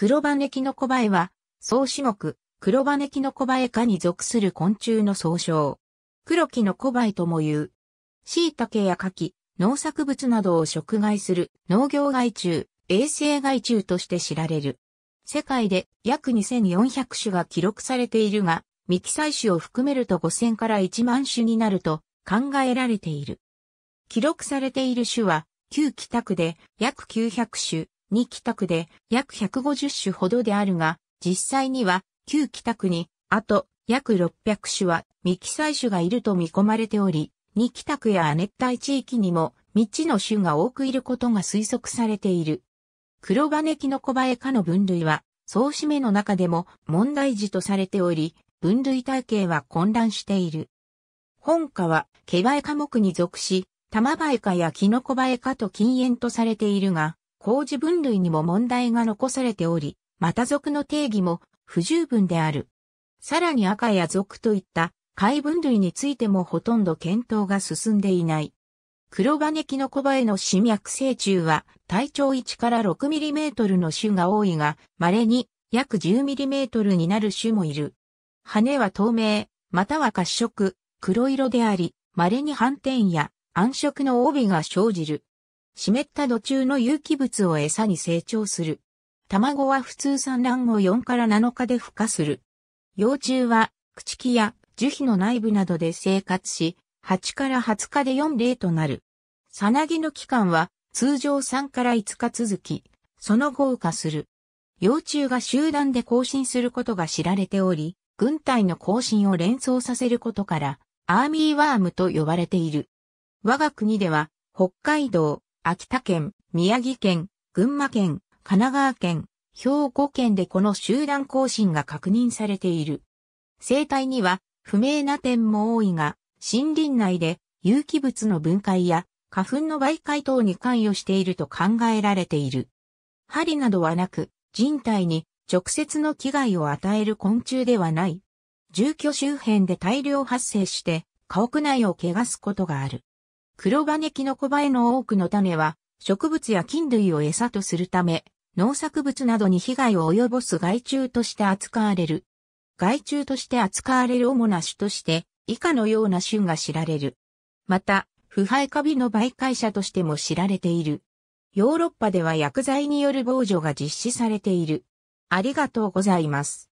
黒羽キノコバエは、総種目、黒羽キノコバエ科に属する昆虫の総称。黒キノコバエとも言う。椎茸や柿、農作物などを食害する農業害虫、衛生害虫として知られる。世界で約2400種が記録されているが、未記載種を含めると5000から1万種になると考えられている。記録されている種は、旧北区で約900種、2北区で約150種ほどであるが、実際には旧北区に、あと、約600種は未記載種がいると見込まれており、二北区や亜熱帯地域にも未知の種が多くいることが推測されている。黒羽キノコバエ科の分類は、総締めの中でも問題児とされており、分類体系は混乱している。本科は、ケバエ科目に属し、玉バエ科やキノコバエ科と禁煙とされているが、工事分類にも問題が残されており、また属の定義も不十分である。さらに赤や属といった貝分類についてもほとんど検討が進んでいない。黒羽キノコバエの死脈成虫は体長1から 6mm の種が多いが、稀に約 10mm になる種もいる。羽は透明、または褐色、黒色であり、稀に斑点や暗色の帯が生じる。湿った土中の有機物を餌に成長する。卵は普通産卵後4から7日で孵化する。幼虫は、朽木や樹皮の内部などで生活し、8から20日で4例となる。さなぎの期間は通常3から5日続き、その後孵化する。幼虫が集団で行進することが知られており、軍隊の行進を連想させることから、アーミーワームと呼ばれている。我が国では、北海道、秋田県、宮城県、群馬県、神奈川県、兵庫県でこの集団更新が確認されている。生態には不明な点も多いが、森林内で有機物の分解や花粉の媒介等に関与していると考えられている。針などはなく、人体に直接の危害を与える昆虫ではない。住居周辺で大量発生して家屋内を汚すことがある。黒羽キノコバエの多くの種は植物や菌類を餌とするため、農作物などに被害を及ぼす害虫として扱われる。害虫として扱われる主な種として、以下のような種が知られる。また、腐敗カビの媒介者としても知られている。ヨーロッパでは薬剤による防除が実施されている。ありがとうございます。